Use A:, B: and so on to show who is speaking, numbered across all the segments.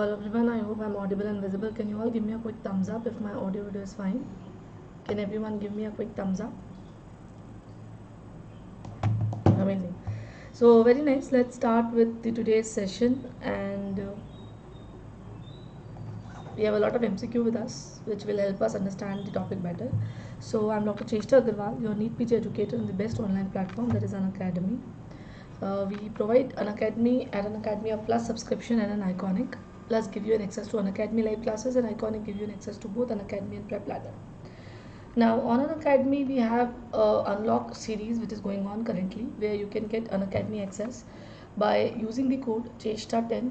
A: Well everyone, I hope I'm audible and visible. Can you all give me a quick thumbs up if my audio video is fine? Can everyone give me a quick thumbs up? Amazing. So very nice. Let's start with the today's session and uh, we have a lot of MCQ with us which will help us understand the topic better. So I'm Dr. Chesta Aggarwal, your NEET PG educator in the best online platform that is Unacademy. Uh, we provide Unacademy at Unacademy of plus subscription and an iconic plus give you an access to Unacademy live classes and iconic give you an access to both Unacademy and PrepLadder. Now on Unacademy we have a unlock series which is going on currently where you can get Unacademy access by using the code chesta 10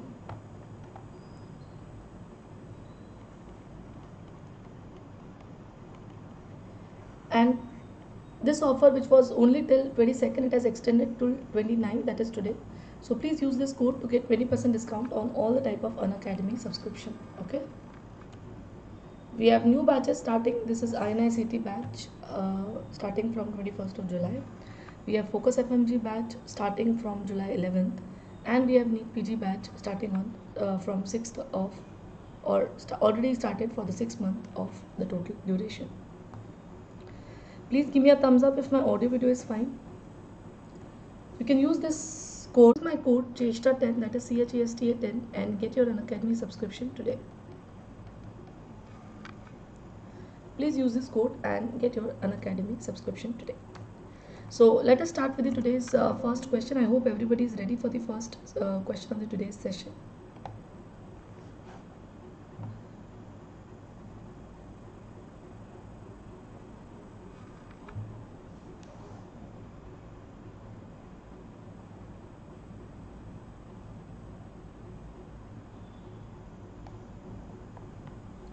A: and this offer which was only till 22nd it has extended to 29 that is today so please use this code to get 20% discount on all the type of Unacademy subscription. Okay. We have new batches starting. This is INI-CET batch uh, starting from 21st of July. We have Focus FMG batch starting from July 11th, and we have NEET PG batch starting on uh, from 6th of or st already started for the six month of the total duration. Please give me a thumbs up if my audio video is fine. You can use this code my code chesta10 that is chesta10 and get your unacademy subscription today. Please use this code and get your unacademy subscription today. So let us start with the today's uh, first question. I hope everybody is ready for the first uh, question of the today's session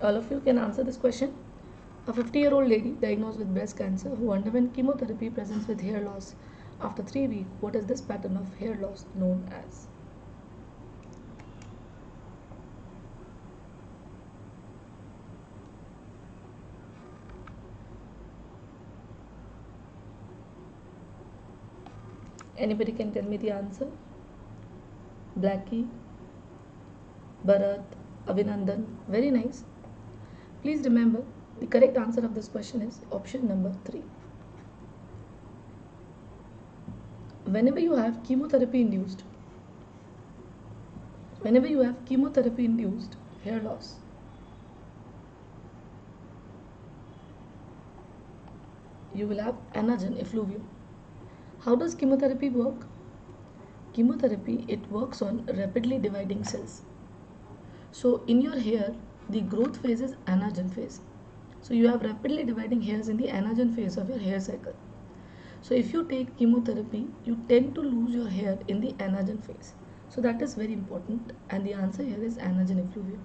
A: all of you can answer this question. A 50 year old lady diagnosed with breast cancer who underwent chemotherapy presents with hair loss after 3 weeks. What is this pattern of hair loss known as? Anybody can tell me the answer? Blackie, Bharat, Avinandan. Very nice. Please remember the correct answer of this question is option number 3. Whenever you have chemotherapy induced, whenever you have chemotherapy induced hair loss, you will have anagen effluvium. How does chemotherapy work? Chemotherapy, it works on rapidly dividing cells. So in your hair, the growth phase is anagen phase. So you have rapidly dividing hairs in the anagen phase of your hair cycle. So if you take chemotherapy, you tend to lose your hair in the anagen phase. So that is very important and the answer here is anagen effluvium.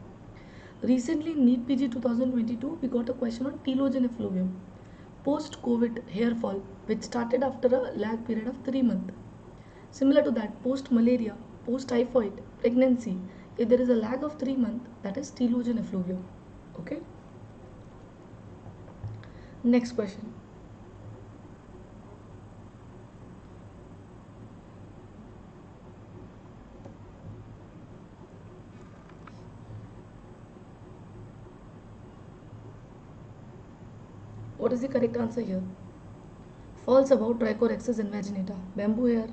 A: Recently NEET PG 2022 we got a question on telogen effluvium. Post-COVID hair fall which started after a lag period of 3 months. Similar to that post-malaria, post-typhoid, pregnancy if there is a lag of 3 months that is telogen effluvium okay? Next question. What is the correct answer here? False about trichorrhexis invaginata bamboo hair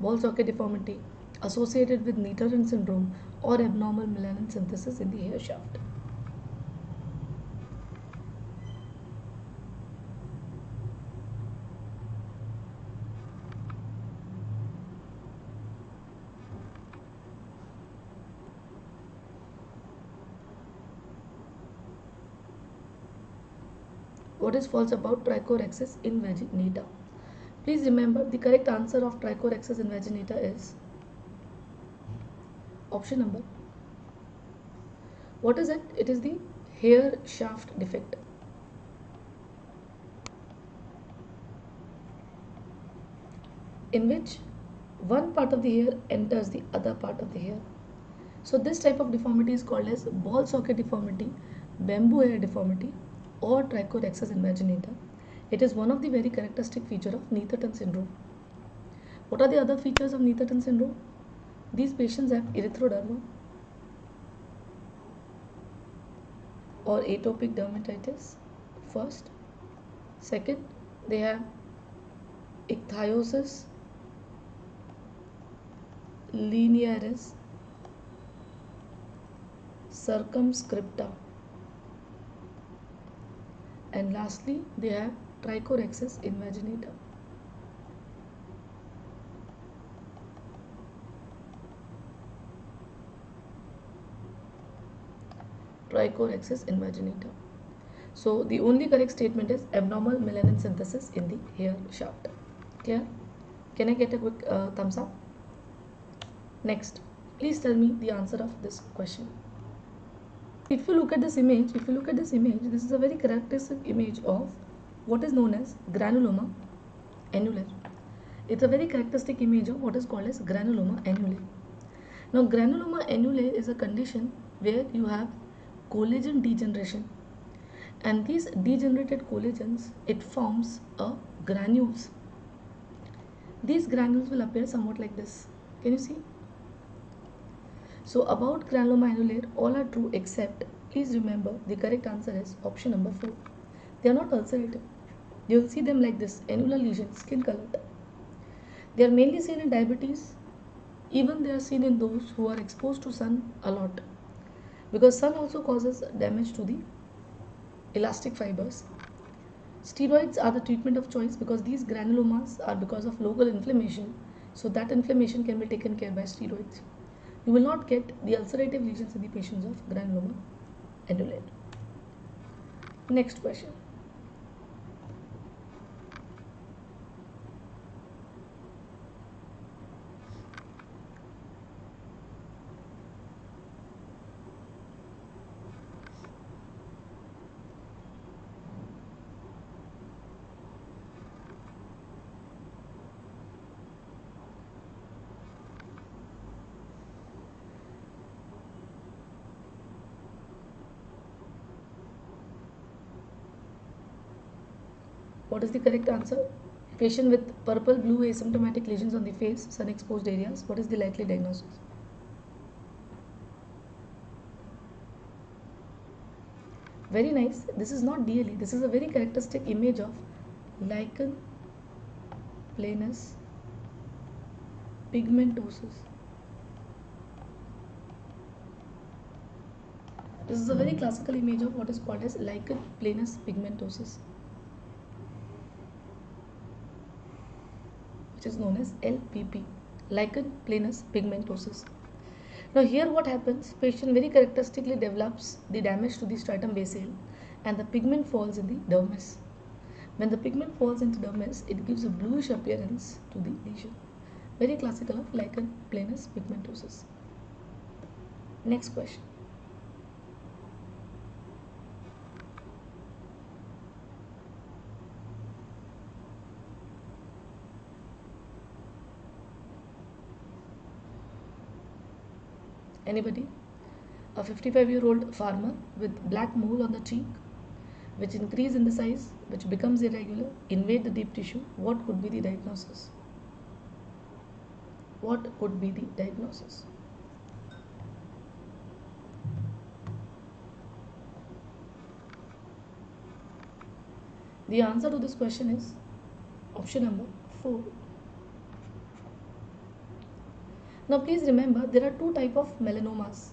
A: ball socket deformity associated with Netherton syndrome or abnormal melanin synthesis in the hair shaft. What is false about Trichorrhexis invaginata? Please remember the correct answer of Trichorrhexis invaginata is option number. What is it? It is the hair shaft defect. In which one part of the hair enters the other part of the hair. So this type of deformity is called as ball socket deformity bamboo hair deformity or trichorrhexis invaginata it is one of the very characteristic feature of Netherton syndrome. What are the other features of Netherton syndrome these patients have erythroderma, or atopic dermatitis first. Second they have ichthyosis linearis circumscripta. And lastly they have trichorrhexis invaginata trichorrhexis invaginata. So the only correct statement is abnormal melanin synthesis in the hair shaft. Clear? Can I get a quick uh, thumbs up? Next, please tell me the answer of this question. If you look at this image, if you look at this image, this is a very characteristic image of what is known as granuloma annulare. It's a very characteristic image of what is called as granuloma annulare. Now, granuloma annulare is a condition where you have collagen degeneration. And these degenerated collagens it forms a granules. These granules will appear somewhat like this. Can you see? So about granuloma all are true except please remember the correct answer is option number 4 they are not ulcerative. You will see them like this annular lesions skin colored they are mainly seen in diabetes. Even they are seen in those who are exposed to sun a lot because sun also causes damage to the elastic fibers. Steroids are the treatment of choice because these granulomas are because of local inflammation. So that inflammation can be taken care by steroids. You will not get the ulcerative lesions in the patients of granuloma annulare. Next question. What is the correct answer? Patient with purple blue asymptomatic lesions on the face, sun exposed areas. What is the likely diagnosis? Very nice. This is not DLE. This is a very characteristic image of lichen planus pigmentosus. This is a very classical image of what is called as lichen planus pigmentosus. Which is known as LPP, lichen planus pigmentosus. Now here what happens, patient very characteristically develops the damage to the stratum basale and the pigment falls in the dermis. When the pigment falls into dermis, it gives a bluish appearance to the lesion. Very classical of lichen planus pigmentosus. Next question. Anybody? A 55 year old farmer with black mole on the cheek, which increase in the size, which becomes irregular, invade the deep tissue. What could be the diagnosis? What could be the diagnosis? The answer to this question is option number 4. Now please remember there are two type of melanomas.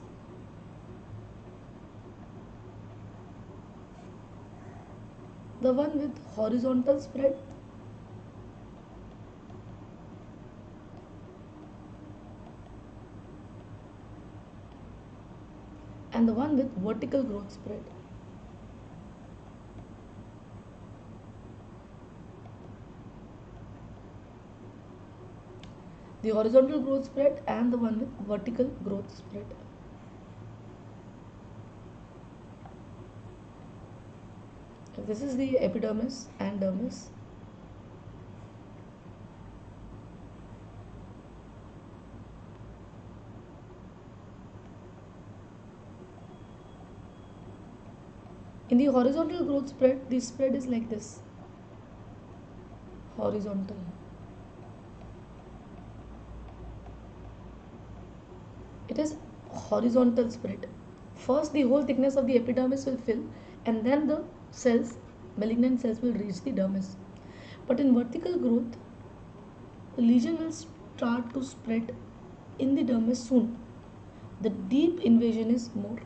A: The one with horizontal spread and the one with vertical growth spread. The horizontal growth spread and the one with vertical growth spread. This is the epidermis and dermis. In the horizontal growth spread, the spread is like this. Horizontal. it is horizontal spread First, the whole thickness of the epidermis will fill, and then the cells, malignant cells, will reach the dermis. But in vertical growth, the lesion will start to spread in the dermis soon. The deep invasion is more.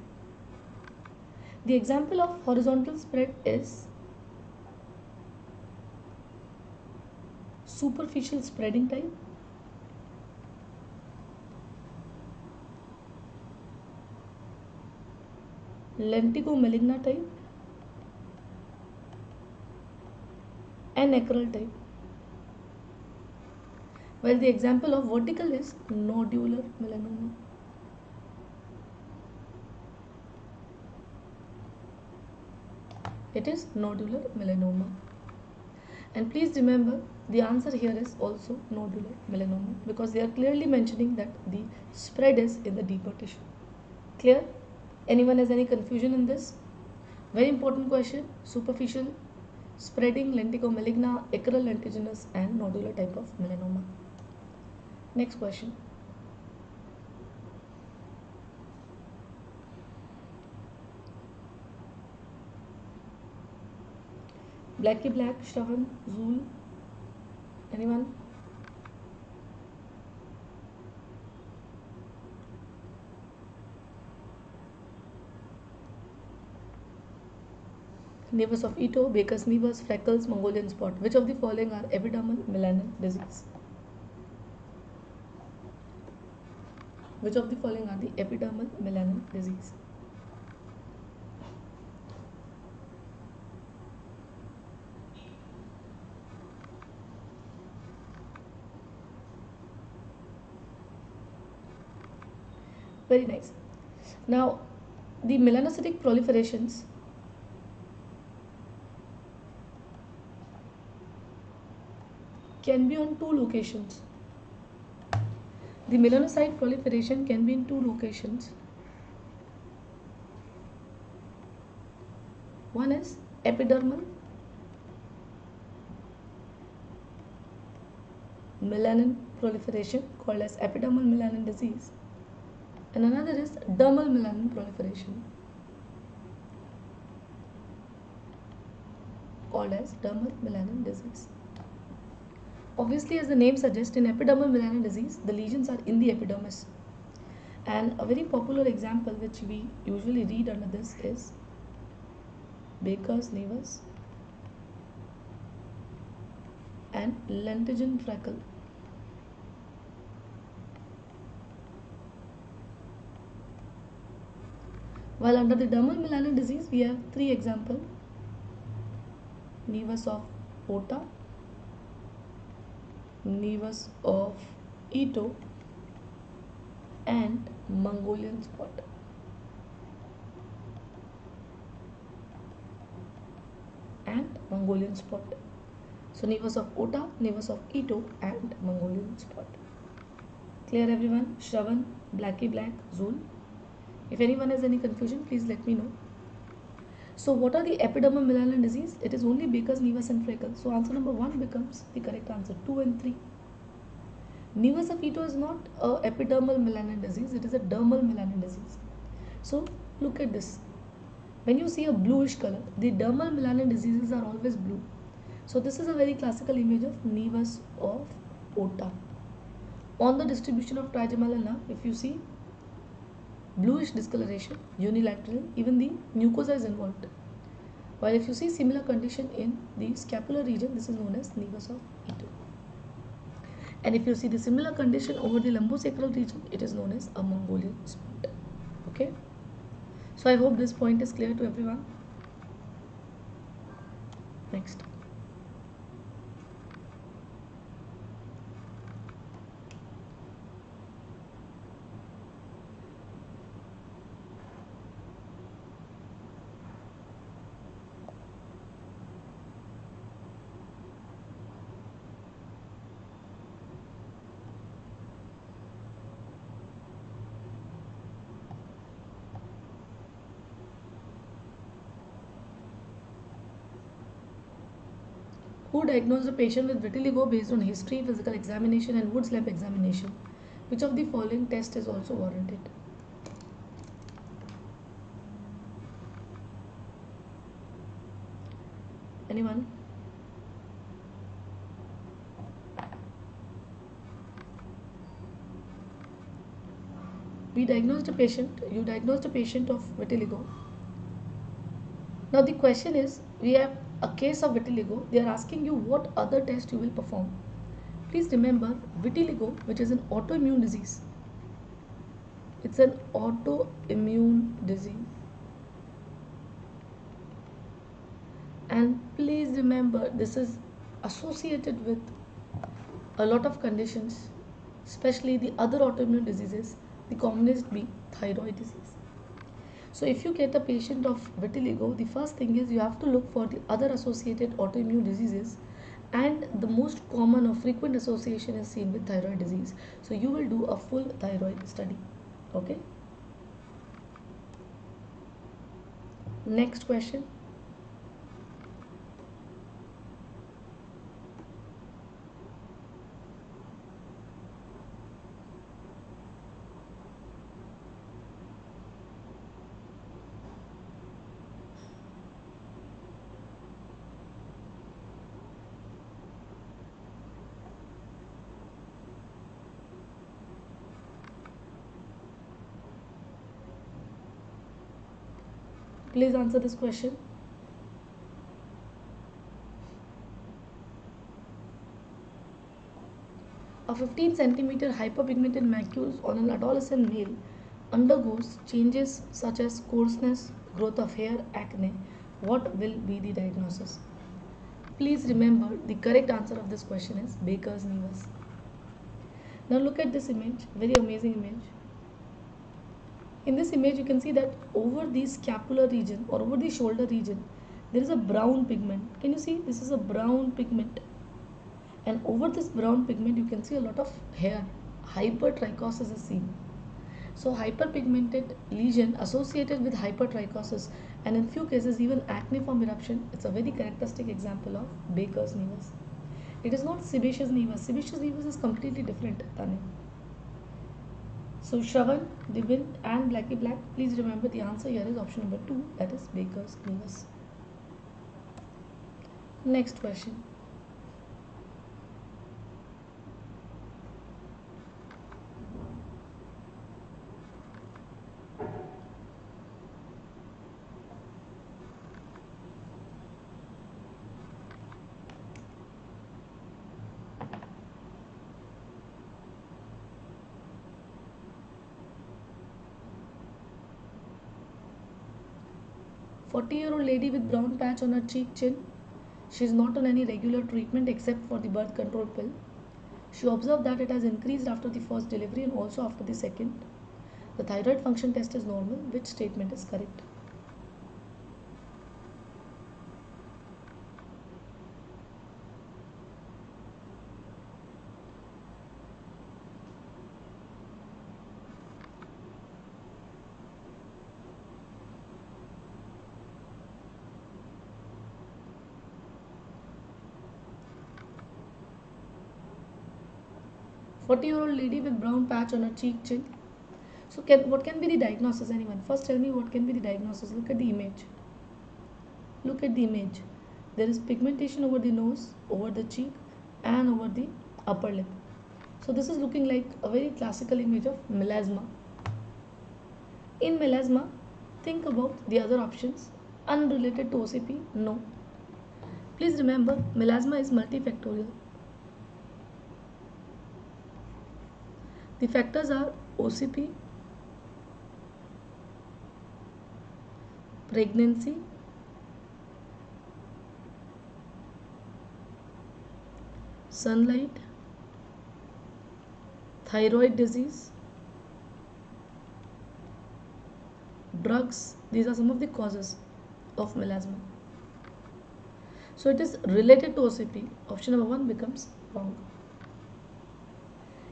A: The example of horizontal spread is superficial spreading type lentigo maligna type. And acral type. While the example of vertical is nodular melanoma. It is nodular melanoma. And please remember the answer here is also nodular melanoma because they are clearly mentioning that the spread is in the deeper tissue. Clear anyone has any confusion in this very important question superficial spreading lentigo maligna acral lentiginous and nodular type of melanoma next question Blacky Black, Shravan, Zool. Anyone? Nevus of Ito, Baker's nevus, freckles, Mongolian spot. Which of the following are epidermal melanin disease? Which of the following are the epidermal melanin disease? Very nice. Now, the melanocytic proliferations can be on two locations. The melanocyte proliferation can be in two locations. One is epidermal melanin proliferation called as epidermal melanin disease and another is dermal melanin proliferation called as dermal melanin disease. Obviously, as the name suggests, in epidermal melanin disease, the lesions are in the epidermis. And a very popular example which we usually read under this is Baker's nevus and lentigen freckle. While under the dermal melanin disease, we have three examples. Nevus of Ota, Nevus of Ito, and Mongolian spot. And Mongolian spot. So Nevus of Ota, Nevus of Ito, and Mongolian spot. Clear everyone? Shravan, Blacky Black, Zool. If anyone has any confusion, please let me know. So what are the epidermal melanin disease? It is only Baker's nevus and freckle. So answer number 1 becomes the correct answer. 2 and 3. Nevus of is not a epidermal melanin disease. It is a dermal melanin disease. So look at this. When you see a bluish color, the dermal melanin diseases are always blue. So this is a very classical image of nevus of Ota. On the distribution of trigeminal if you see bluish discoloration unilateral even the mucosa is involved. While if you see similar condition in the scapular region this is known as nevus of Ito and if you see the similar condition over the lumbosacral region it is known as a Mongolian spot. Okay? So I hope this point is clear to everyone. Next diagnose a patient with vitiligo based on history, physical examination, and Woods lamp examination? Which of the following test is also warranted? Anyone? We diagnosed a patient, you diagnosed a patient of vitiligo. Now the question is, we have a case of vitiligo. They are asking you what other test you will perform. Please remember vitiligo, which is an autoimmune disease. It's an autoimmune disease. And please remember this is associated with a lot of conditions, especially the other autoimmune diseases, the commonest being thyroid disease. So if you get a patient of vitiligo, the first thing is you have to look for the other associated autoimmune diseases and the most common or frequent association is seen with thyroid disease. So you will do a full thyroid study. Okay. Next question. Please answer this question. A 15 centimeter hyperpigmented macules on an adolescent male undergoes changes such as coarseness, growth of hair, acne. What will be the diagnosis? Please remember the correct answer of this question is Baker's nevus. Now look at this image, very amazing image. In this image you can see that over the scapular region or over the shoulder region there is a brown pigment. Can you see this is a brown pigment and over this brown pigment you can see a lot of hair. Hypertrichosis is seen. So hyperpigmented lesion associated with hypertrichosis and in few cases even acneiform eruption it's a very characteristic example of Baker's nevus. It is not sebaceous nevus. Sebaceous nevus is completely different. Tane. So Shravan, Divin and Blacky Black, please remember the answer here is option number 2 that is Baker's nevus. Next question. 40 year old lady with brown patch on her cheek chin. She is not on any regular treatment except for the birth control pill. She observed that it has increased after the first delivery and also after the second. The thyroid function test is normal. Which statement is correct? 40 year old lady with brown patch on her cheek chin. So can, what can be the diagnosis anyone? First tell me what can be the diagnosis. Look at the image. Look at the image. There is pigmentation over the nose, over the cheek and over the upper lip. So this is looking like a very classical image of melasma. In melasma, think about the other options unrelated to OCP. No. Please remember melasma is multifactorial. The factors are OCP, pregnancy, sunlight, thyroid disease, drugs. These are some of the causes of melasma. So it is related to OCP. Option number one becomes wrong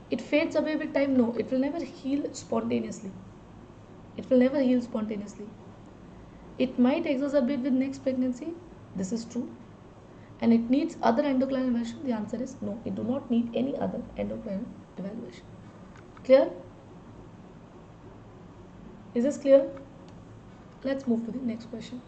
A: it fades away with time no. It will never heal spontaneously. It will never heal spontaneously. It might exacerbate with next pregnancy. This is true. And it needs other endocrine evaluation the answer is no. It do not need any other endocrine evaluation clear? Is this clear? Let's move to the next question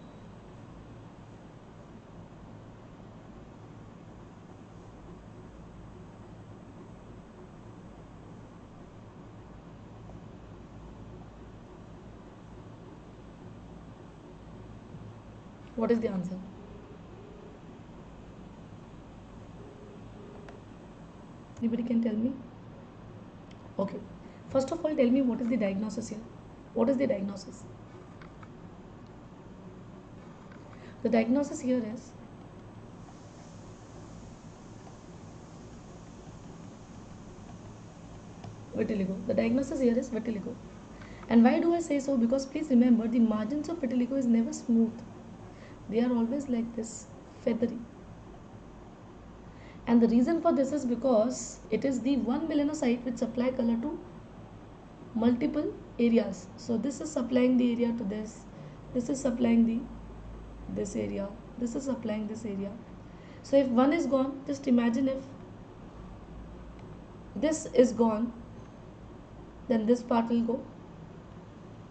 A: What is the answer? Anybody can tell me? Okay. First of all, tell me what is the diagnosis here? What is the diagnosis? The diagnosis here is vitiligo. The diagnosis here is vitiligo. And why do I say so? Because please remember the margins of vitiligo is never smooth. They are always like this, feathery. And the reason for this is because it is the one melanocyte which supply color to multiple areas. So this is supplying the area to this, this is supplying the this area, this is supplying this area. So if one is gone, just imagine if this is gone, then this part will go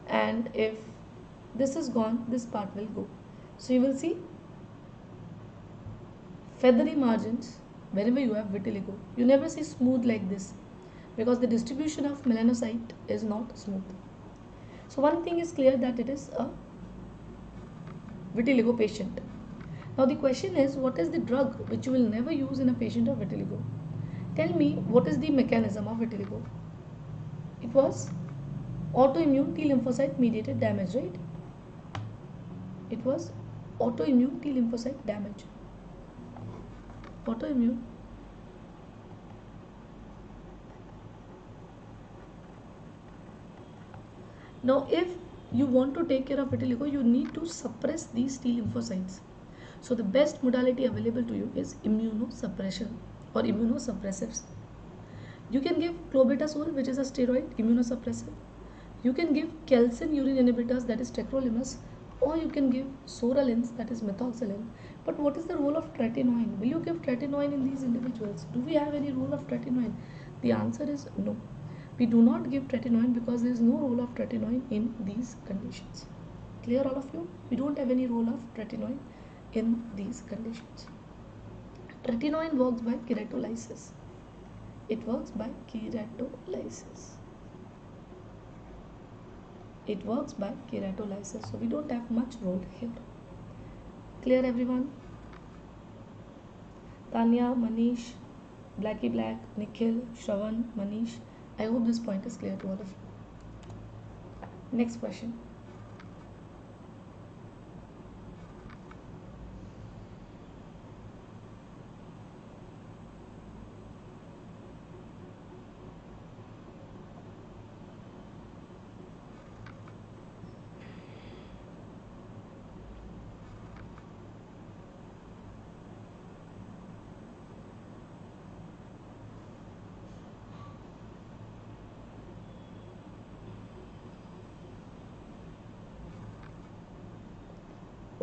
A: and if this is gone this part will go so you will see feathery margins wherever you have vitiligo. You never see smooth like this because the distribution of melanocyte is not smooth. So one thing is clear that it is a vitiligo patient. Now the question is what is the drug which you will never use in a patient of vitiligo? Tell me what is the mechanism of vitiligo? It was autoimmune T lymphocyte mediated damage, right? It was autoimmune T lymphocyte damage. Autoimmune Now, if you want to take care of vitiligo, you need to suppress these T lymphocytes. So, the best modality available to you is immunosuppression or immunosuppressives. You can give clobetasol, which is a steroid immunosuppressive. You can give calcineurin inhibitors, that is tacrolimus, or you can give psoralen, that is methoxsalen. But what is the role of tretinoin? Will you give tretinoin in these individuals? Do we have any role of tretinoin? The answer is no. We do not give tretinoin because there is no role of tretinoin in these conditions. Clear all of you? We don't have any role of tretinoin in these conditions. Tretinoin works by keratolysis it works by keratolysis it works by keratolysis so we don't have much role here clear everyone Tanya, Manish, Blacky Black, Nikhil, Shravan, Manish. I hope this point is clear to all of you. Next question.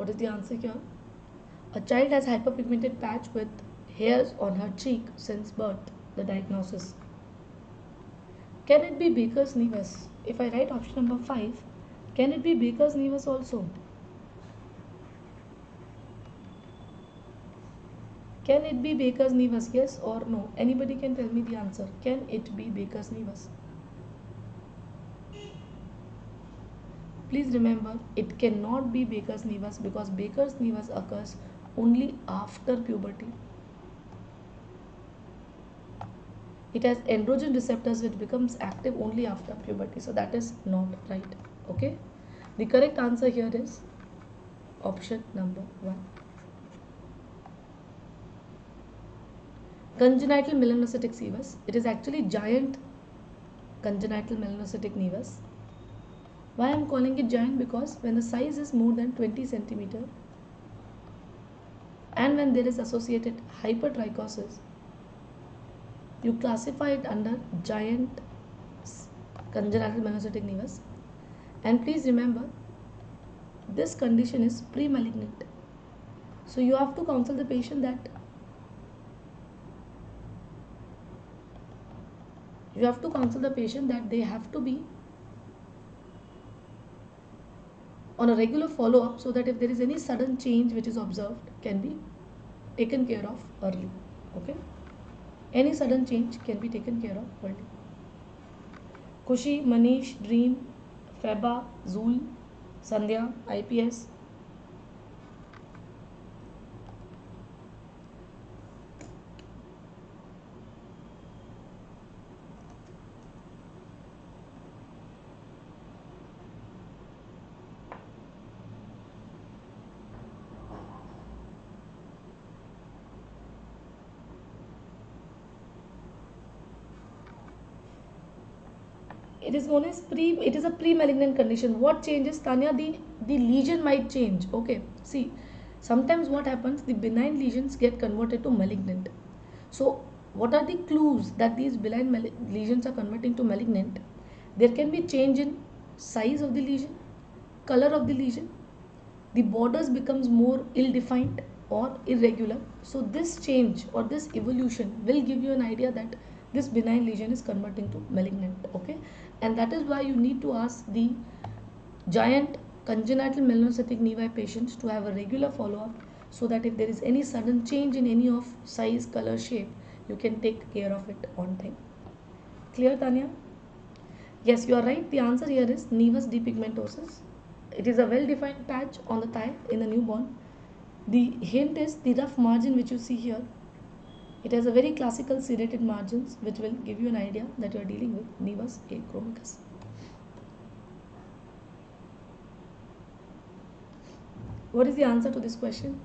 A: What is the answer here? A child has hyperpigmented patch with hairs on her cheek since birth. The diagnosis. Can it be Baker's nevus? If I write option number 5, can it be Baker's nevus also? Can it be Baker's nevus? Yes or no? Anybody can tell me the answer. Can it be Baker's nevus? Please remember, it cannot be Baker's nevus because Baker's nevus occurs only after puberty. It has androgen receptors which becomes active only after puberty. So that is not right. Okay. The correct answer here is option number 1. Congenital melanocytic nevus. It is actually giant congenital melanocytic nevus why I'm calling it giant? Because when the size is more than 20 centimeter and when there is associated hypertrichosis, you classify it under giant congenital melanocytic nevus. And please remember, this condition is pre-malignant. So you have to counsel the patient that you have to counsel the patient that they have to be on a regular follow-up so that if there is any sudden change which is observed can be taken care of early okay any sudden change can be taken care of early Kushi, Manish, Dream, Feba, Zul, Sandhya, IPS. it is known as pre it is a pre-malignant condition. What changes? Tanya the the lesion might change okay? See sometimes what happens the benign lesions get converted to malignant. So what are the clues that these benign lesions are converting to malignant? There can be change in size of the lesion color of the lesion. The borders becomes more ill defined or irregular. So this change or this evolution will give you an idea that this benign lesion is converting to malignant okay? And that is why you need to ask the giant congenital melanocytic nevi patients to have a regular follow-up so that if there is any sudden change in any of size color shape you can take care of it on time clear tanya? Yes you are right. The answer here is nevus depigmentosus. It is a well defined patch on the thigh in the newborn. The hint is the rough margin which you see here it has a very classical serrated margins which will give you an idea that you are dealing with nevus achromicus. What is the answer to this question?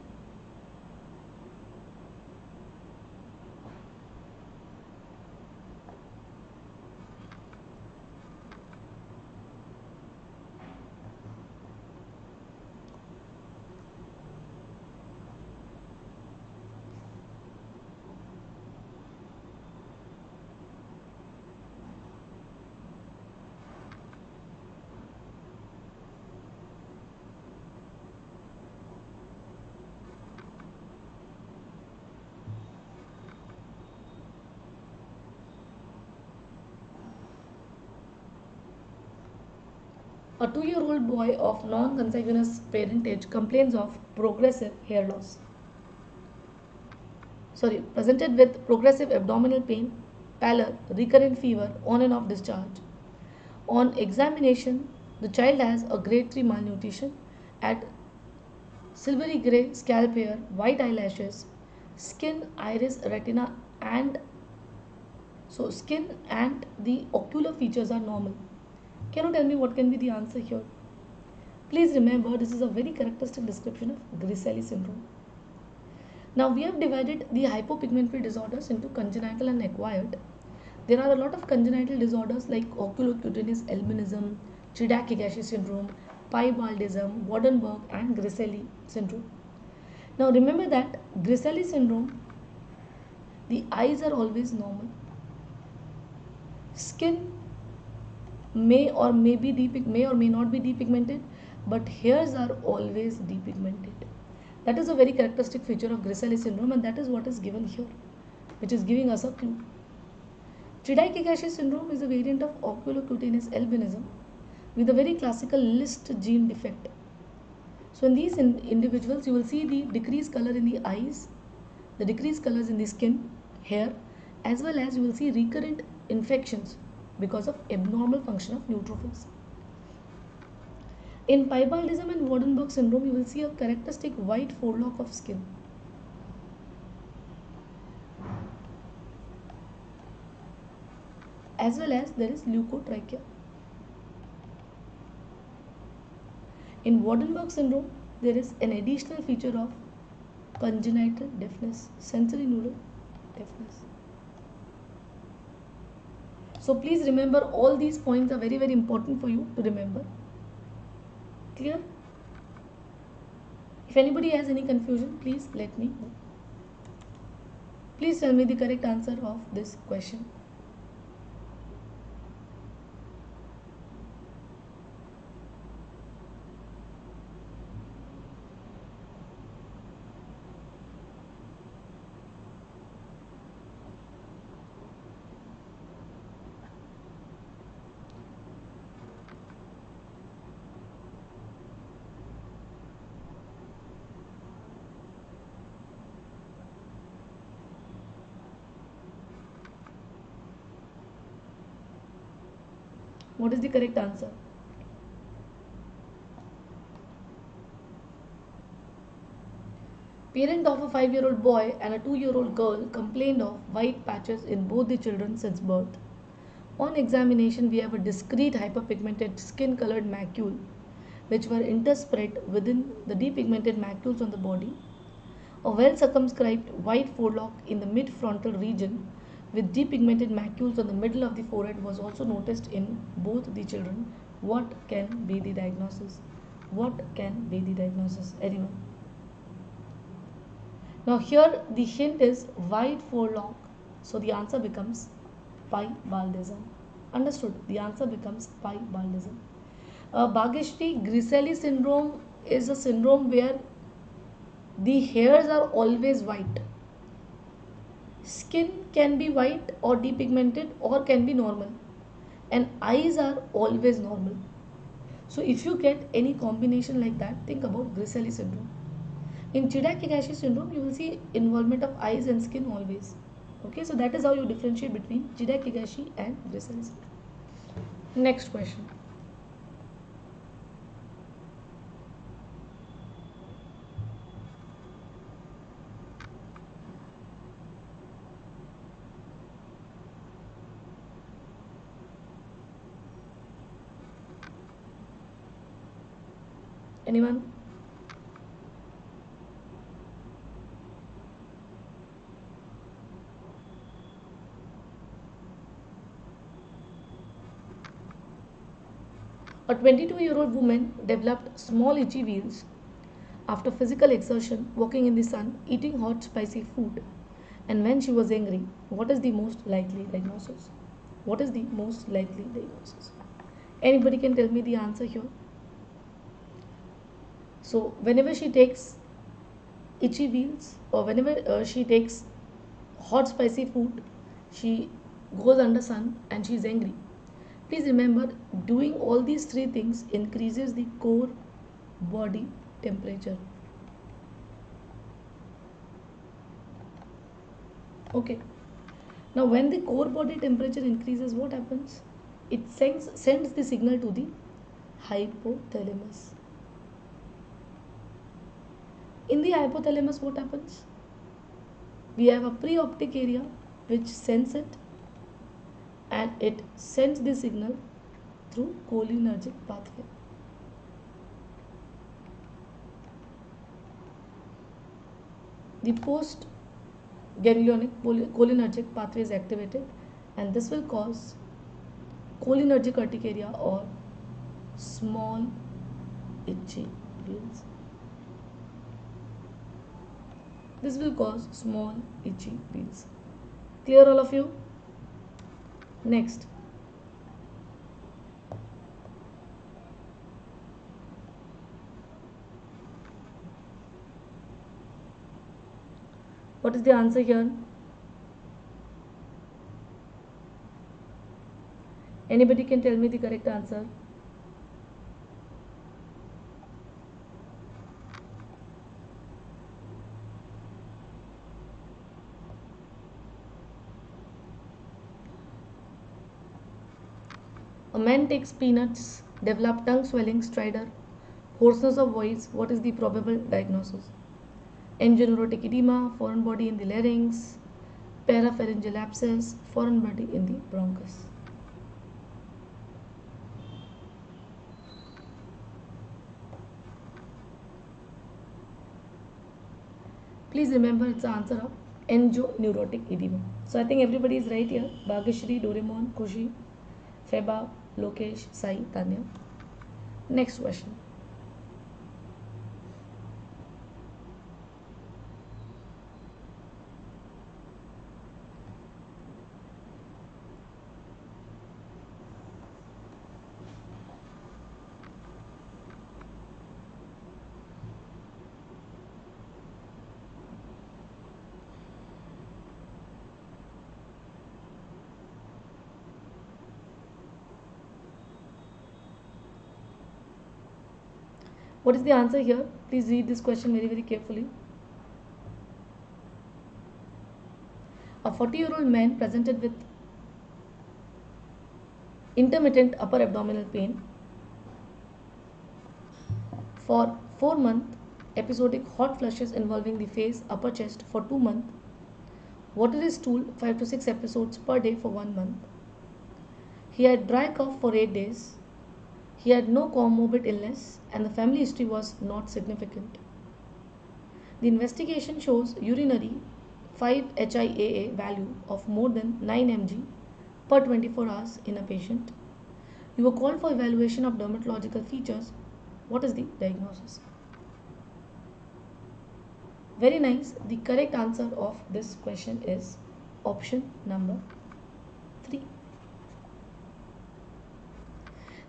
A: A two year old boy of non consanguineous parentage complains of progressive hair loss. Sorry, presented with progressive abdominal pain, pallor, recurrent fever, on and off discharge. On examination, the child has a grade 3 malnutrition at silvery gray scalp hair, white eyelashes, skin, iris, retina, and so skin and the ocular features are normal. Can you tell me what can be the answer here? Please remember this is a very characteristic description of Griscelli syndrome. Now we have divided the hypopigmentary disorders into congenital and acquired. There are a lot of congenital disorders like oculocutaneous albinism, Chediak-Higashi syndrome, piebaldism, Waardenburg and Griscelli syndrome. Now remember that Griscelli syndrome, the eyes are always normal. Skin may or may be may or may not be depigmented but hairs are always depigmented. That is a very characteristic feature of Griscelli syndrome and that is what is given here which is giving us a clue. Chediak-Higashi syndrome is a variant of oculocutaneous albinism with a very classical LYST gene defect. So in these in individuals you will see the decreased color in the eyes the decreased colors in the skin hair as well as you will see recurrent infections because of abnormal function of neutrophils. In piebaldism and Waardenburg syndrome, you will see a characteristic white forelock of skin. As well as there is leukotrichia. In Waardenburg syndrome, there is an additional feature of congenital deafness, sensory neural deafness. So please remember all these points are very very important for you to remember. Clear? If anybody has any confusion, please let me know. Please tell me the correct answer of this question. What is the correct answer? Parent of a 5-year-old boy and a 2-year-old girl complained of white patches in both the children since birth. On examination, we have a discrete hyperpigmented skin-colored macule which were interspread within the depigmented macules on the body. A well circumscribed white forelock in the mid-frontal region with depigmented macules on the middle of the forehead was also noticed in both the children. What can be the diagnosis? What can be the diagnosis? Anyone? Now here the hint is white forelock. So the answer becomes piebaldism. Understood? The answer becomes piebaldism. Uh, Bhageshri, Griscelli syndrome is a syndrome where the hairs are always white. Skin can be white or depigmented or can be normal. And eyes are always normal. So if you get any combination like that, think about Griscelli syndrome. In Chediak-Higashi syndrome, you will see involvement of eyes and skin always. Okay, so that is how you differentiate between Chediak-Higashi and Griscelli syndrome. Next question. Anyone? A 22 year old woman developed small itchy wheals after physical exertion, walking in the sun, eating hot spicy food. And when she was angry, what is the most likely diagnosis? What is the most likely diagnosis? Anybody can tell me the answer here? So, whenever she takes itchy wheals or whenever uh, she takes hot spicy food, she goes under sun and she is angry. Please remember, doing all these three things increases the core body temperature. Okay. Now, when the core body temperature increases, what happens? It sends, sends the signal to the hypothalamus. In the hypothalamus, what happens? We have a preoptic area which sends it and it sends the signal through cholinergic pathway. The post ganglionic cholinergic pathway is activated and this will cause cholinergic urticaria or small itchy wheals. This will cause small itchy wheals. Clear all of you? Next. What is the answer here? Anybody can tell me the correct answer? Man takes peanuts, develop tongue swelling, stridor, hoarseness of voice. What is the probable diagnosis? Angioneurotic edema, foreign body in the larynx, parapharyngeal abscess, foreign body in the bronchus. Please remember it's the answer of angioneurotic edema. So I think everybody is right here. Bhageshri, Doraemon, Kushi, Feba, Lokesh, Sai, Tanya. Next question. What is the answer here? Please read this question very, very carefully. A 40 year old man presented with intermittent upper abdominal pain for 4 months, episodic hot flushes involving the face, upper chest for 2 months, watery stool 5 to 6 episodes per day for 1 month. He had dry cough for 8 days he had no comorbid illness and the family history was not significant. The investigation shows urinary 5 HIAA value of more than 9 mg per 24 hours in a patient. You were called for evaluation of dermatological features. What is the diagnosis? Very nice. The correct answer of this question is option number 3.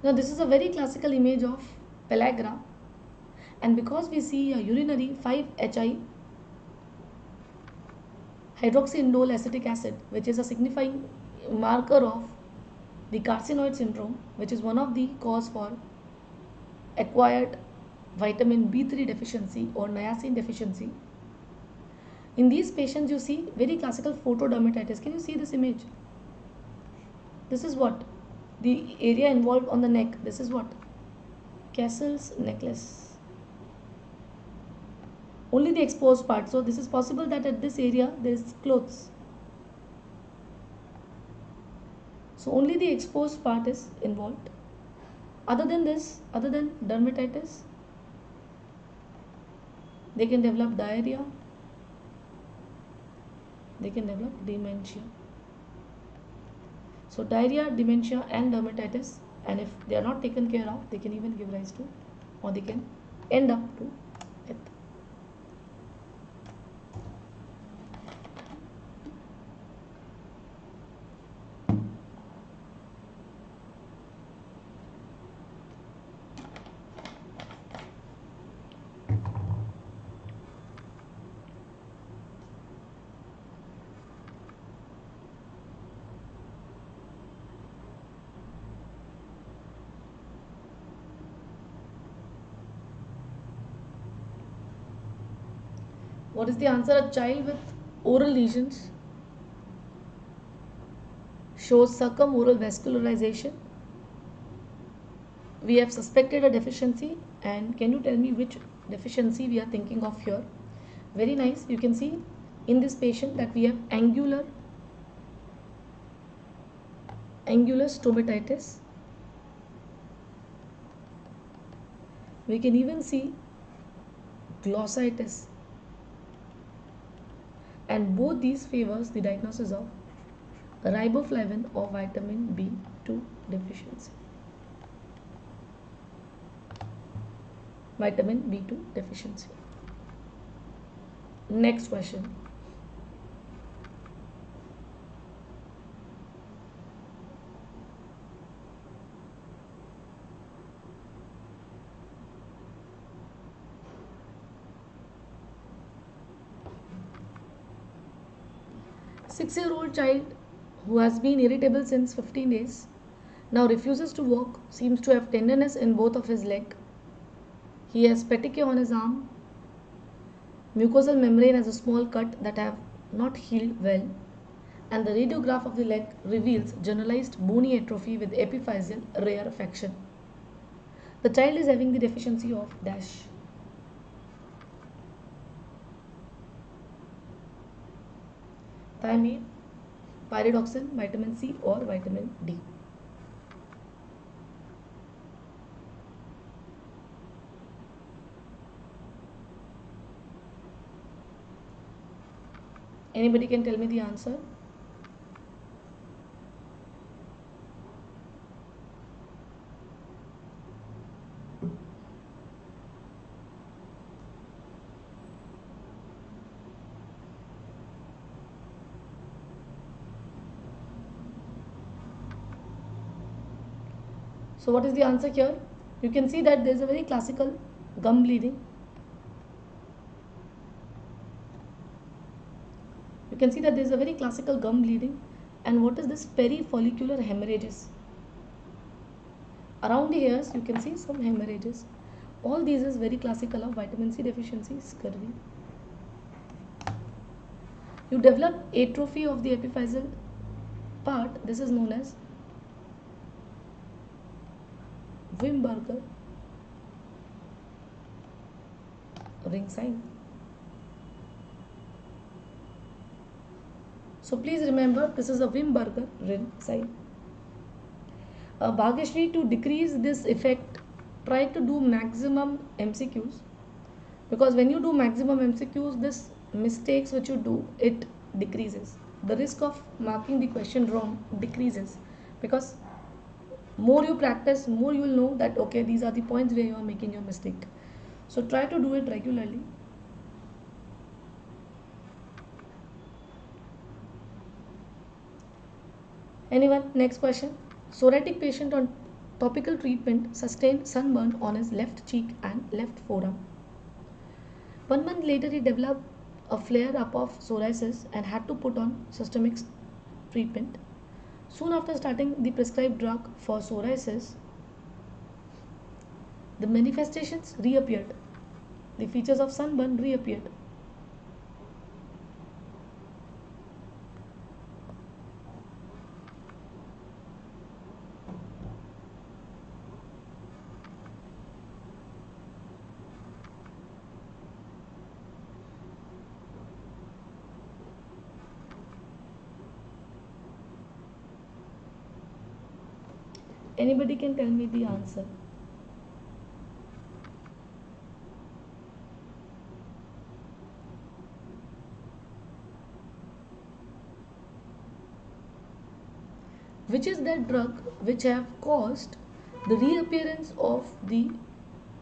A: Now this is a very classical image of pellagra and because we see a urinary 5-HI hydroxyindole acetic acid which is a signifying marker of the carcinoid syndrome which is one of the cause for acquired vitamin B3 deficiency or niacin deficiency. In these patients you see very classical photodermatitis. Can you see this image? This is what the area involved on the neck this is what? Casal's necklace. Only the exposed part. So this is possible that at this area there is clothes. So only the exposed part is involved. Other than this other than dermatitis they can develop diarrhea. They can develop dementia. So diarrhea, dementia and dermatitis and if they are not taken care of they can even give rise to or they can end up to death. What is the answer? A child with oral lesions shows circumoral vascularization. We have suspected a deficiency and can you tell me which deficiency we are thinking of here? Very nice. You can see in this patient that we have angular angular stomatitis. We can even see glossitis and both these favors the diagnosis of riboflavin or vitamin B2 deficiency. Vitamin B2 deficiency. Next question. Six year old child who has been irritable since 15 days now refuses to walk, seems to have tenderness in both of his leg. He has petechiae on his arm. Mucosal membrane has a small cut that have not healed well. And the radiograph of the leg reveals generalized bony atrophy with epiphyseal rarefaction. The child is having the deficiency of dash. Thiamine, pyridoxine, vitamin C or vitamin D. Anybody can tell me the answer? So what is the answer here? You can see that there is a very classical gum bleeding. You can see that there is a very classical gum bleeding and what is this perifollicular hemorrhages? Around the ears you can see some hemorrhages. All these is very classical of vitamin C deficiency, scurvy. You develop atrophy of the epiphyseal part. This is known as Wimberger ring sign. So please remember this is a Wimberger ring sign. Uh, to decrease this effect try to do maximum MCQs because when you do maximum MCQs this mistakes which you do it decreases. The risk of marking the question wrong decreases because more you practice, more you will know that okay, these are the points where you are making your mistake. So try to do it regularly. Anyone? Next question. Psoriatic patient on topical treatment sustained sunburn on his left cheek and left forearm. One month later, he developed a flare up of psoriasis and had to put on systemic treatment. Soon after starting the prescribed drug for psoriasis, the manifestations reappeared. The features of sunburn reappeared. Anybody can tell me the answer. Which is that drug which have caused the reappearance of the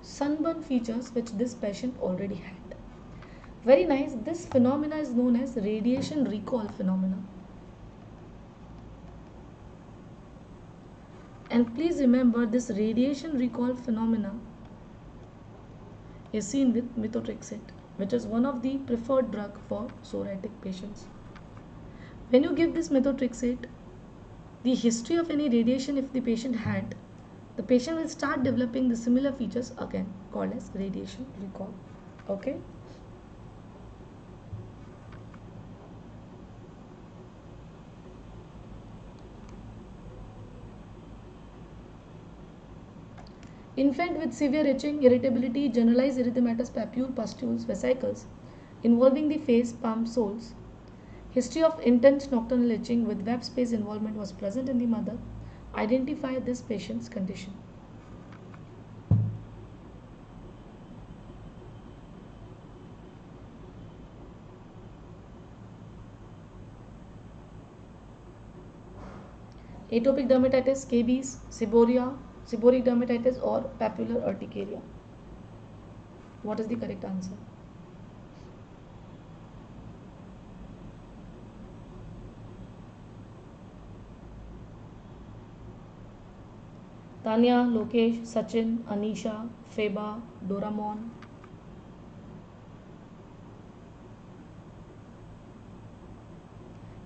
A: sunburn features which this patient already had. Very nice. This phenomena is known as radiation recall phenomena. And please remember this radiation recall phenomena is seen with methotrexate, which is one of the preferred drug for psoriatic patients. When you give this methotrexate, the history of any radiation if the patient had, the patient will start developing the similar features again called as radiation recall. Okay. Infant with severe itching, irritability, generalized erythematous papule, pustules, vesicles involving the face, palm, soles. History of intense nocturnal itching with web space involvement was present in the mother. Identify this patient's condition. Atopic dermatitis, scabies, seborrhea, seborrheic dermatitis और papular urticaria what is the correct answer Tania Lokesh Sachin Anisha Feba Doraemon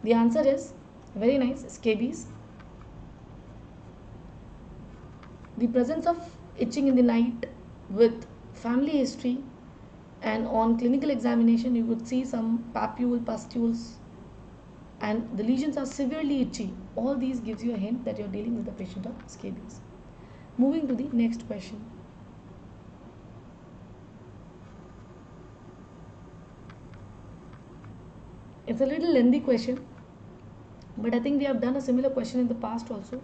A: the answer is very nice scabies the presence of itching in the night with family history and on clinical examination you would see some papule pustules and the lesions are severely itchy. All these gives you a hint that you're dealing with a patient of scabies. Moving to the next question. It's a little lengthy question but i think we have done a similar question in the past also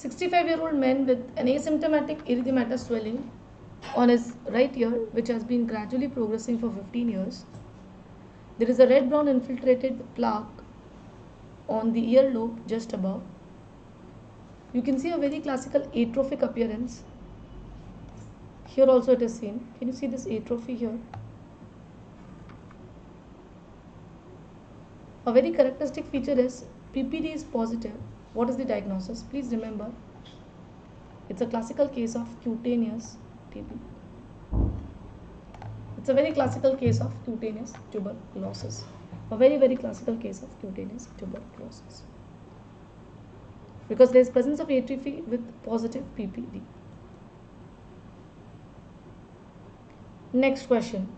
A: 65 year old man with an asymptomatic erythematous swelling on his right ear which has been gradually progressing for 15 years. There is a red brown infiltrated plaque on the earlobe just above. You can see a very classical atrophic appearance. Here also it is seen. Can you see this atrophy here? A very characteristic feature is PPD is positive what is the diagnosis? Please remember, it's a classical case of cutaneous TB. It's a very classical case of cutaneous tuberculosis. A very, very classical case of cutaneous tuberculosis. Because there is presence of atrophy with positive PPD. Next question.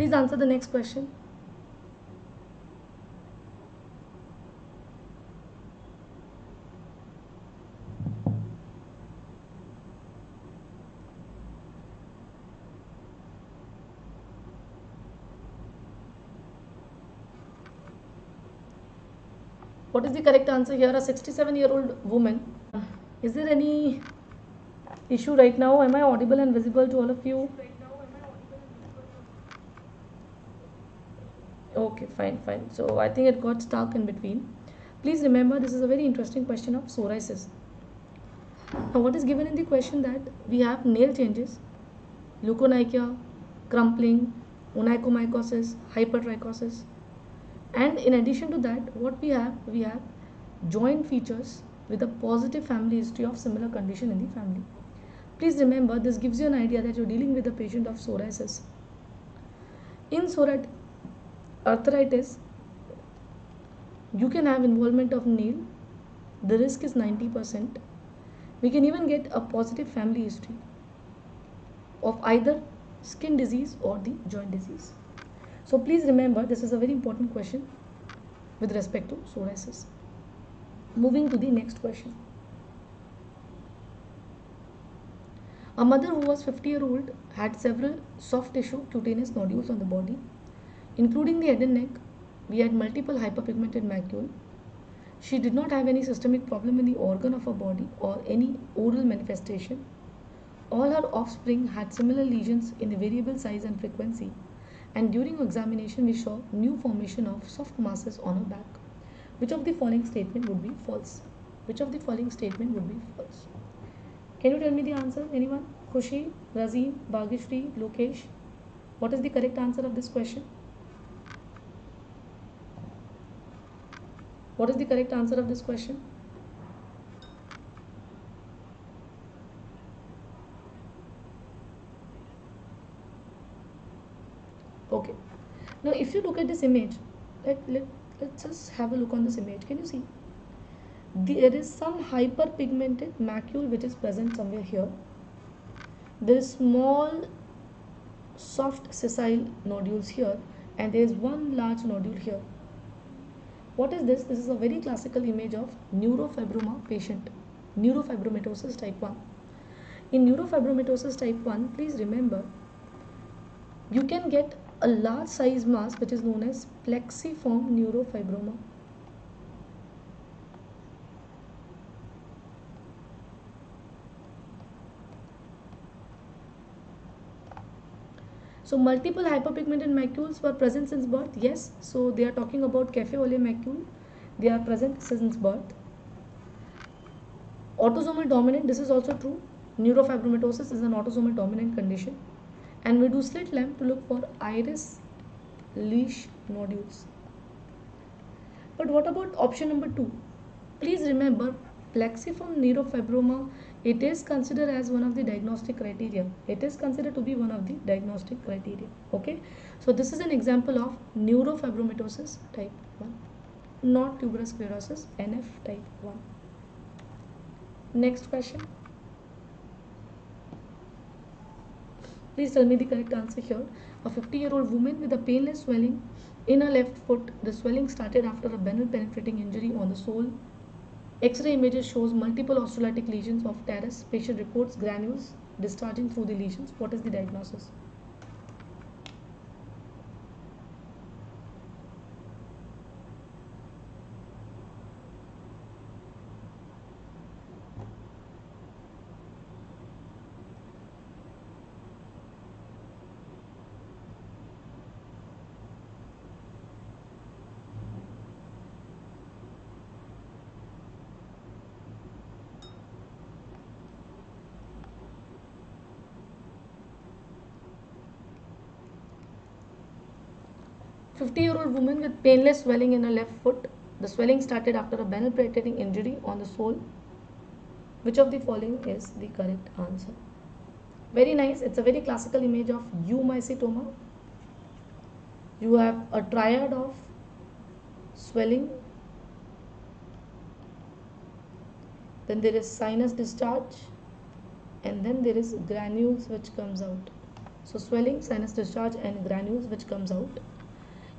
A: Please answer the next question. What is the correct answer here? A 67 year old woman. Uh, is there any issue right now? Am I audible and visible to all of you? Okay, fine, fine. So I think it got stuck in between. Please remember this is a very interesting question of psoriasis. Now what is given in the question that we have nail changes, leukonychia, crumpling, onychomycosis, hypertrichosis, and in addition to that what we have we have joint features with a positive family history of similar condition in the family please remember this gives you an idea that you're dealing with a patient of psoriasis in psoriatic arthritis you can have involvement of nail the risk is 90% we can even get a positive family history of either skin disease or the joint disease so please remember this is a very important question with respect to psoriasis. Moving to the next question. A mother who was 50 year old had several soft tissue cutaneous nodules on the body, including the head and neck. We had multiple hyperpigmented macule. She did not have any systemic problem in the organ of her body or any oral manifestation. All her offspring had similar lesions in the variable size and frequency and during examination we saw new formation of soft masses on her back. Which of the following statement would be false? Which of the following statement would be false? Can you tell me the answer? Anyone? Khushi, Razim, Bhagishri, Lokesh? What is the correct answer of this question? What is the correct answer of this question? okay. Now if you look at this image let, let, let's just have a look on this image. Can you see? There is some hyperpigmented macule which is present somewhere here. There is small soft sessile nodules here and there is one large nodule here what is this this is a very classical image of neurofibroma patient neurofibromatosis type 1 in neurofibromatosis type 1 please remember you can get a large size mass which is known as plexiform neurofibroma. So multiple hyperpigmented macules were present since birth. Yes, so they are talking about cafe au lait macule. They are present since birth. Autosomal dominant, this is also true. Neurofibromatosis is an autosomal dominant condition and we do slit lamp to look for iris Lisch nodules. But what about option number two? Please remember plexiform neurofibroma it is considered as one of the diagnostic criteria it is considered to be one of the diagnostic criteria okay so this is an example of neurofibromatosis type 1 not tuberous sclerosis nf type 1 next question Please tell me the correct answer here. A 50 year old woman with a painless swelling in her left foot. The swelling started after a benign penetrating injury on the sole. X-ray images shows multiple osteolytic lesions of teres. Patient reports granules discharging through the lesions. What is the diagnosis? 50 year old woman with painless swelling in her left foot. The swelling started after a penetrating injury on the sole. Which of the following is the correct answer? Very nice. It's a very classical image of eumycetoma. You have a triad of swelling. Then there is sinus discharge and then there is granules which comes out. So swelling, sinus discharge and granules which comes out.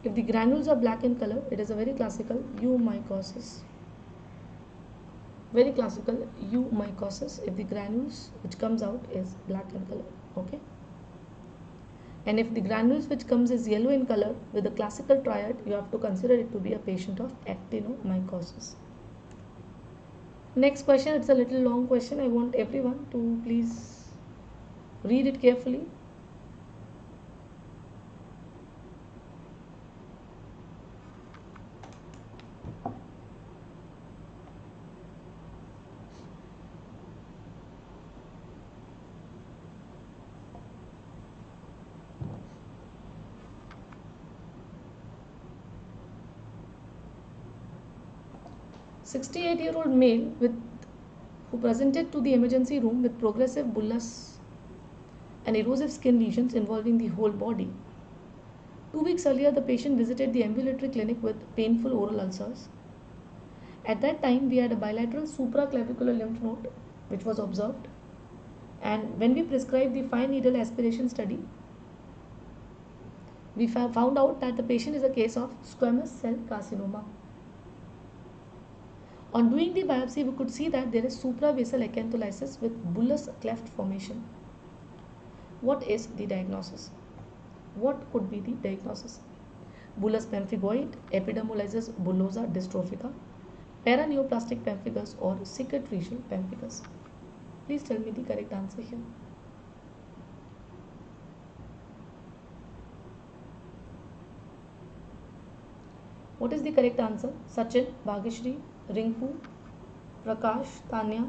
A: If the granules are black in color, it is a very classical eumycosis. Very classical eumycosis if the granules which comes out is black in color. Okay. And if the granules which comes is yellow in color with the classical triad, you have to consider it to be a patient of actinomycosis. Next question, it's a little long question. I want everyone to please read it carefully 68 year old male with who presented to the emergency room with progressive bullous and erosive skin lesions involving the whole body. Two weeks earlier, the patient visited the ambulatory clinic with painful oral ulcers. At that time, we had a bilateral supraclavicular lymph node which was observed. And when we prescribed the fine needle aspiration study, we found out that the patient is a case of squamous cell carcinoma. On doing the biopsy, we could see that there is suprabasal acantholysis with bullous cleft formation. What is the diagnosis? What could be the diagnosis? Bullous pemphigoid, epidermolysis bullosa dystrophica, paraneoplastic pemphigus or cicatricial pemphigus. Please tell me the correct answer here. What is the correct answer? Sachin, Bhageshri, Rinku, Prakash, Tanya.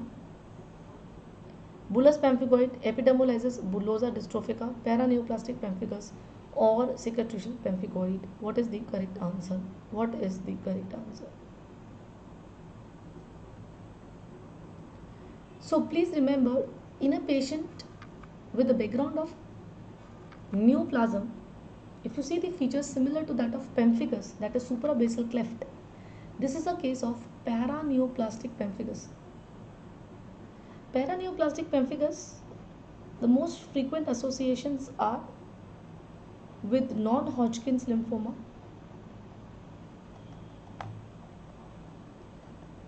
A: Bullous pemphigoid, epidermolysis bullosa dystrophica, paraneoplastic pemphigus or cicatricial pemphigoid. What is the correct answer? What is the correct answer? So please remember in a patient with a background of neoplasm, if you see the features similar to that of pemphigus, that is suprabasal cleft, this is a case of paraneoplastic pemphigus. Paraneoplastic pemphigus, the most frequent associations are with non-Hodgkin's lymphoma.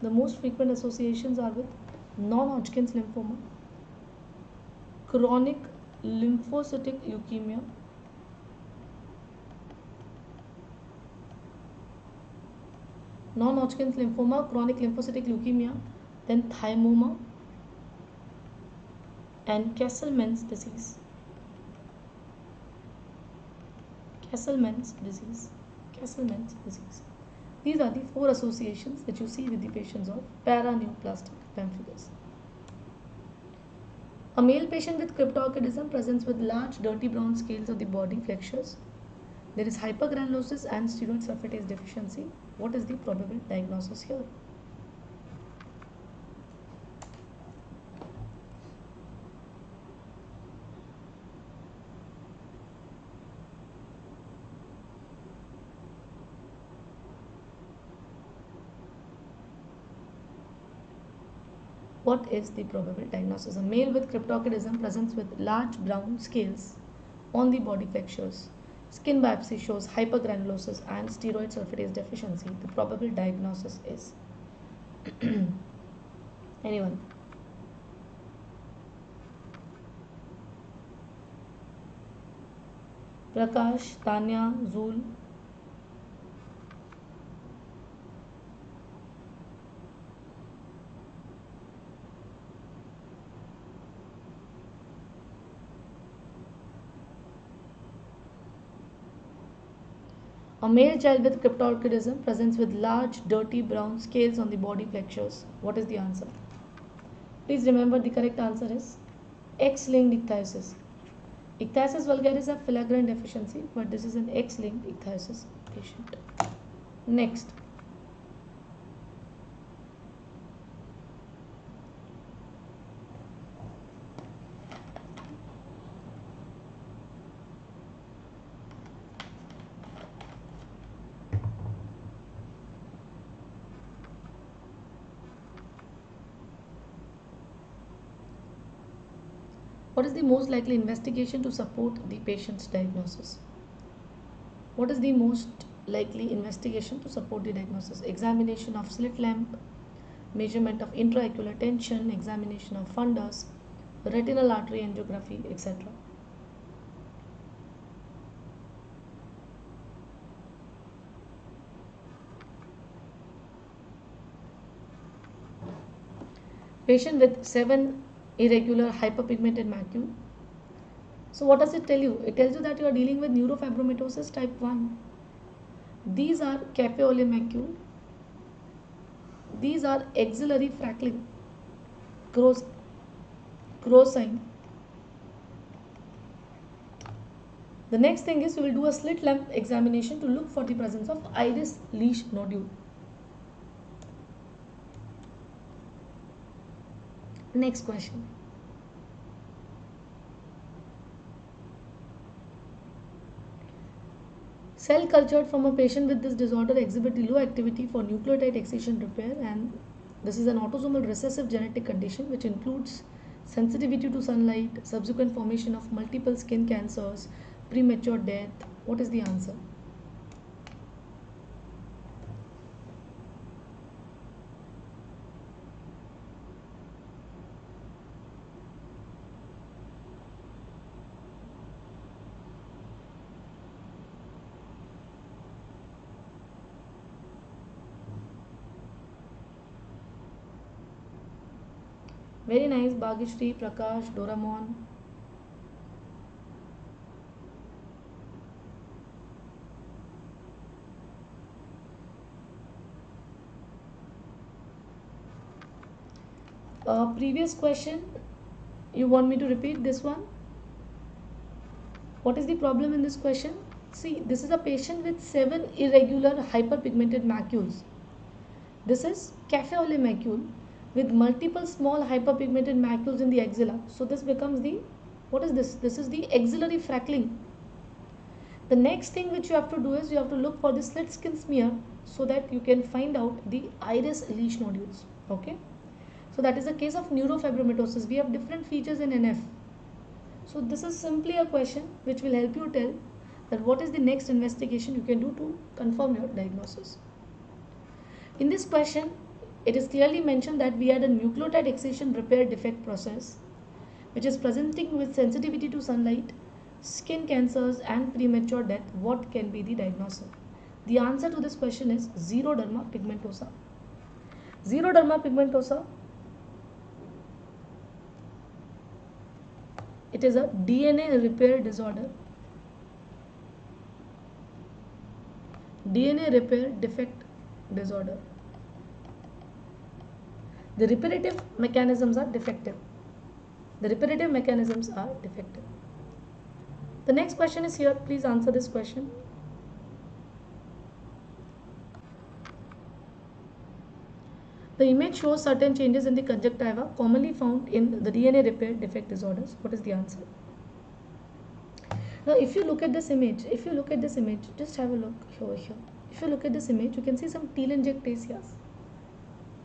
A: The most frequent associations are with non-Hodgkin's lymphoma, chronic lymphocytic leukemia, non-Hodgkin's lymphoma, chronic lymphocytic leukemia, then thymoma and Castleman's disease. Castleman's disease. Castleman's disease. These are the four associations that you see with the patients of paraneoplastic pemphigus. A male patient with cryptorchidism presents with large dirty brown scales of the body flexures there is hypergranulosis and steroid sulfatase deficiency. What is the probable diagnosis here? What is the probable diagnosis? A male with cryptorchidism presents with large brown scales on the body flexures. Skin biopsy shows hypergranulosis and steroid sulfatase deficiency. The probable diagnosis is anyone. Prakash, Tanya, Zul, A male child with cryptorchidism presents with large dirty brown scales on the body flexures. What is the answer? Please remember the correct answer is X-linked ichthyosis. Ichthyosis vulgaris is a filaggrin deficiency but this is an X-linked ichthyosis patient. Next. The most likely investigation to support the patient's diagnosis? What is the most likely investigation to support the diagnosis? Examination of slit lamp, measurement of intraocular tension, examination of fundus, retinal artery angiography, etc. Patient with 7 irregular hyperpigmented macule. So what does it tell you? It tells you that you are dealing with neurofibromatosis type 1. These are cafe au lait macule. These are axillary freckling, Crowe's, sign. The next thing is we will do a slit lamp examination to look for the presence of iris lesion nodule. Next question. Cell cultured from a patient with this disorder exhibit low activity for nucleotide excision repair and this is an autosomal recessive genetic condition which includes sensitivity to sunlight, subsequent formation of multiple skin cancers, premature death. What is the answer? Very Bhagishri, Prakash, Doraemon. Uh, previous question, you want me to repeat this one? What is the problem in this question? See, this is a patient with 7 irregular hyperpigmented macules. This is lait macule with multiple small hyperpigmented macules in the axilla. So this becomes the, what is this? This is the axillary freckling. The next thing which you have to do is you have to look for the slit skin smear so that you can find out the iris lesion nodules. Okay. So that is the case of neurofibromatosis. We have different features in NF. So this is simply a question which will help you tell that what is the next investigation you can do to confirm your diagnosis. In this question, it is clearly mentioned that we had a nucleotide excision repair defect process which is presenting with sensitivity to sunlight, skin cancers and premature death. What can be the diagnosis? The answer to this question is xeroderma pigmentosa. Xeroderma pigmentosa it is a DNA repair disorder. DNA repair defect disorder the reparative mechanisms are defective. The reparative mechanisms are defective. The next question is here. Please answer this question. The image shows certain changes in the conjunctiva commonly found in the DNA repair defect disorders. What is the answer? Now, if you look at this image, if you look at this image, just have a look over here. If you look at this image, you can see some telangiectasias.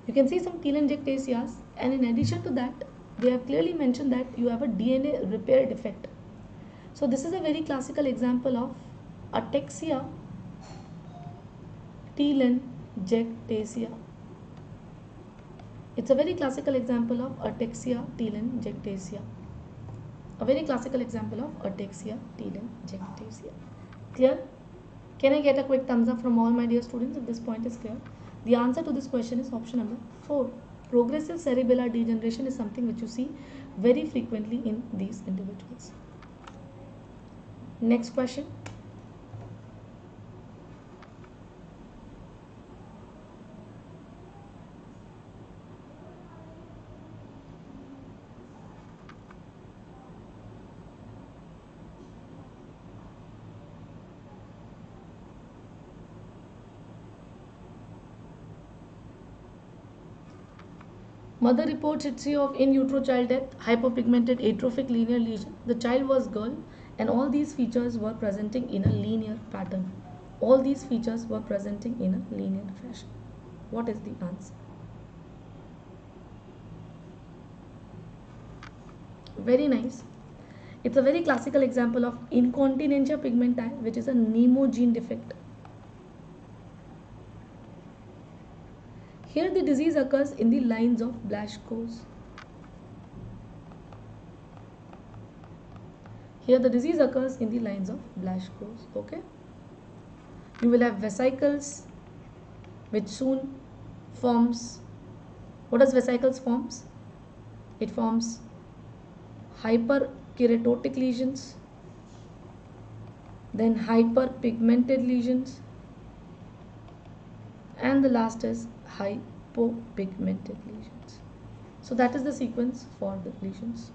A: You can see some telangiectasias and in addition to that, they have clearly mentioned that you have a DNA repair defect. So this is a very classical example of ataxia telangiectasia. It's a very classical example of ataxia telangiectasia. A very classical example of ataxia telangiectasia. Clear? Can I get a quick thumbs up from all my dear students if this point is clear? The answer to this question is option number 4. Progressive cerebellar degeneration is something which you see very frequently in these individuals. Next question. Mother reports history of in utero child death, hypopigmented atrophic linear lesion. The child was girl and all these features were presenting in a linear pattern. All these features were presenting in a linear fashion. What is the answer? Very nice. It's a very classical example of incontinentia pigmenti, which is a Nemo gene defect. Here the disease occurs in the lines of Blaschko's. Here the disease occurs in the lines of Blaschko's. Okay. You will have vesicles which soon forms. What does vesicles forms? It forms hyperkeratotic lesions, then hyperpigmented lesions, and the last is hypopigmented lesions. So that is the sequence for the lesions.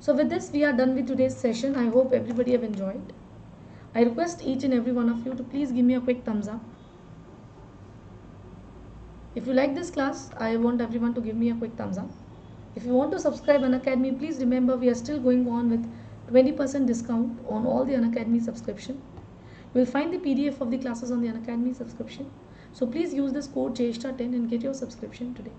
A: So with this we are done with today's session. I hope everybody have enjoyed. I request each and every one of you to please give me a quick thumbs up. If you like this class, I want everyone to give me a quick thumbs up. If you want to subscribe Unacademy, please remember we are still going on with 20% discount on all the Unacademy subscription. You will find the PDF of the classes on the Unacademy subscription. So please use this code CHESTA10 and get your subscription today.